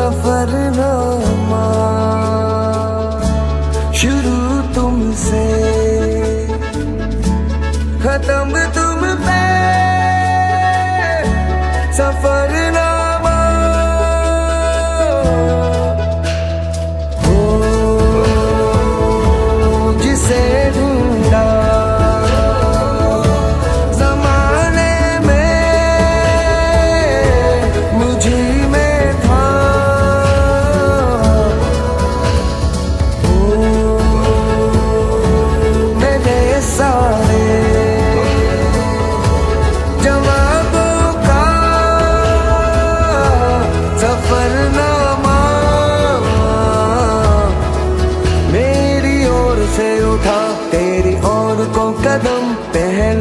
सफरनामा शुरू तुमसे। खत्म तुम पे। सफ़र उठा तेरी और को कदम पहल